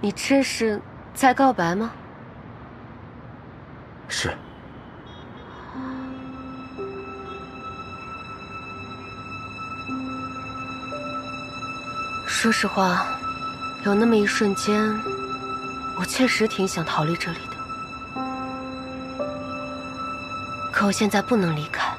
你这是在告白吗？是。说实话，有那么一瞬间，我确实挺想逃离这里的。可我现在不能离开，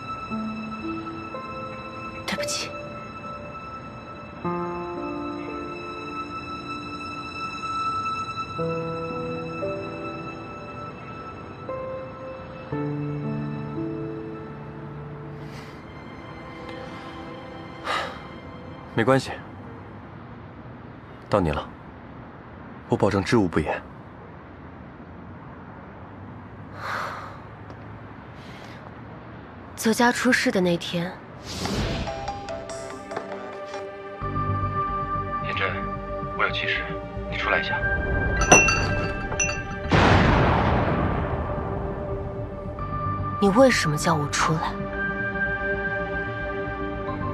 没关系，到你了，我保证知无不言。泽家出事的那天，颜真，我有急事，你出来一下。你为什么叫我出来？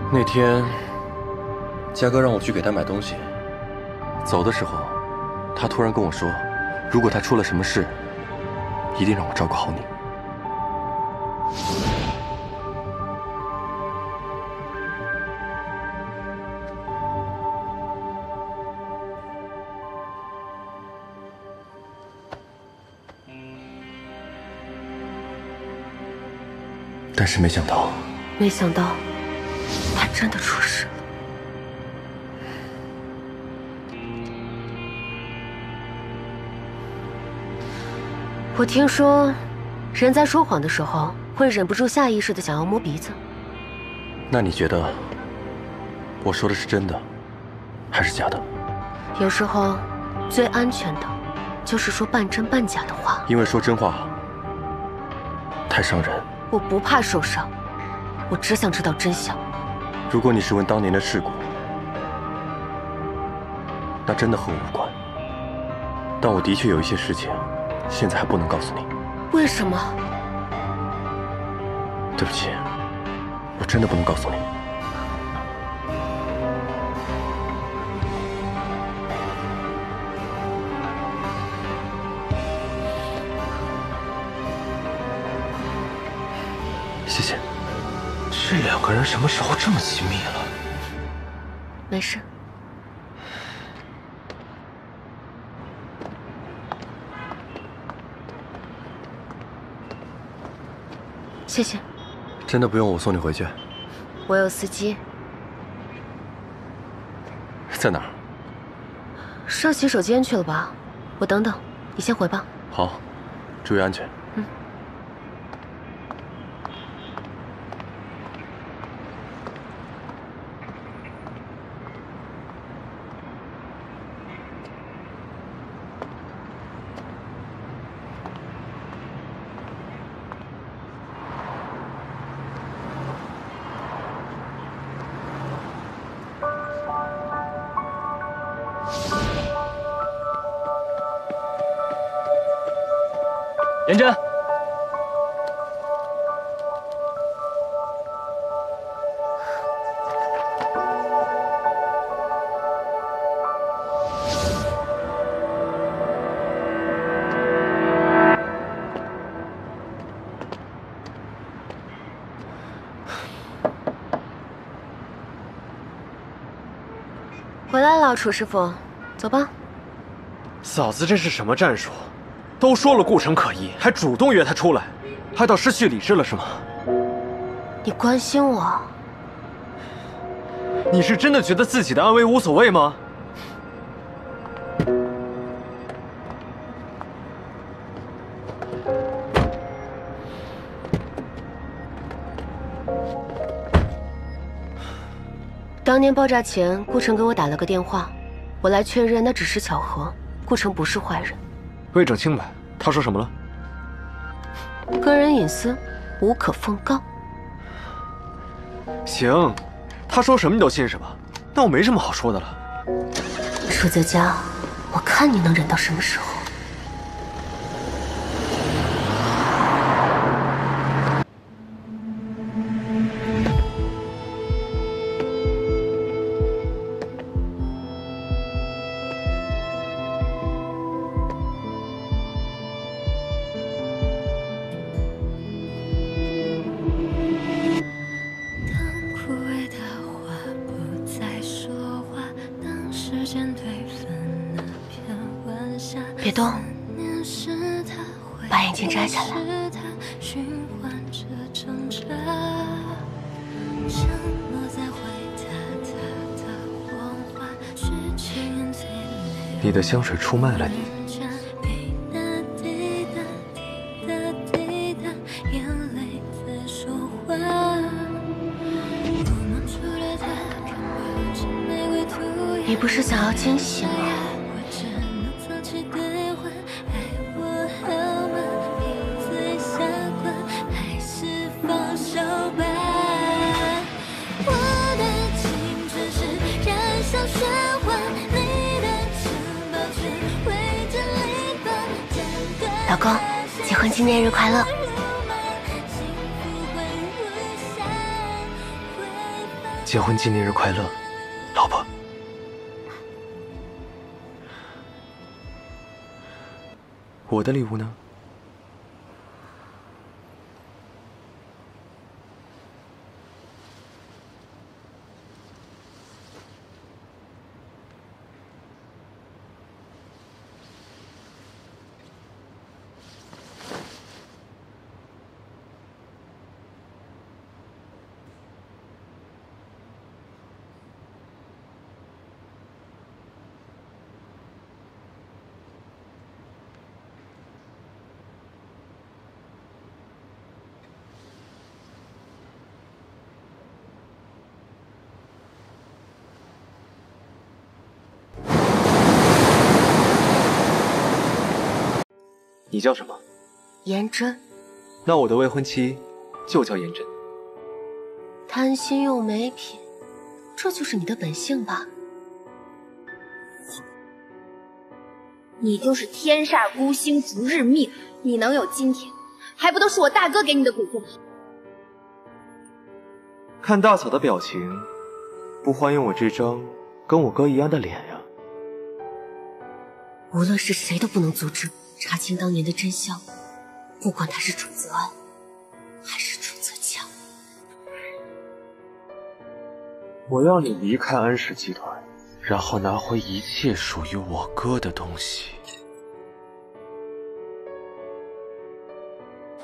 那天，嘉哥让我去给他买东西。走的时候，他突然跟我说，如果他出了什么事，一定让我照顾好你。但是没想到，没想到，他真的出事了。我听说，人在说谎的时候会忍不住下意识的想要摸鼻子。那你觉得我说的是真的，还是假的？有时候，最安全的，就是说半真半假的话。因为说真话太伤人。我不怕受伤，我只想知道真相。如果你是问当年的事故，那真的和我无关。但我的确有一些事情，现在还不能告诉你。为什么？对不起，我真的不能告诉你。谢谢。这两个人什么时候这么亲密了？没事。谢谢。真的不用我送你回去？我有司机。在哪儿？上洗手间去了吧？我等等，你先回吧。好，注意安全。嗯。回来了，楚师傅，走吧。嫂子，这是什么战术？都说了顾城可疑，还主动约他出来，害到失去理智了是吗？你关心我？你是真的觉得自己的安危无所谓吗？当年爆炸前，顾城给我打了个电话，我来确认那只是巧合，顾城不是坏人。为证清白，他说什么了？个人隐私，无可奉告。行，他说什么你都信是吧？那我没什么好说的了。楚泽家，我看你能忍到什么时候？动，把眼镜摘下来。你的香水出卖了你。你不是想要惊喜吗？老公，结婚纪念日快乐！结婚纪念日快乐，老婆。我的礼物呢？你叫什么？颜真。那我的未婚妻就叫颜真。贪心又没品，这就是你的本性吧？你就是天煞孤星逐日命，你能有今天，还不都是我大哥给你的股份？看大嫂的表情，不欢迎我这张跟我哥一样的脸呀。无论是谁都不能阻止。查清当年的真相，不管他是楚泽安还是楚泽强。我要你离开安氏集团，然后拿回一切属于我哥的东西。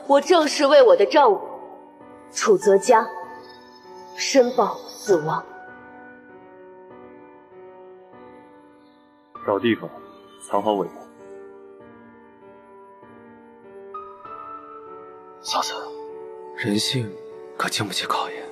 我正式为我的丈夫楚泽家申报死亡。找地方藏好尾巴。嫂子，人性可经不起考验。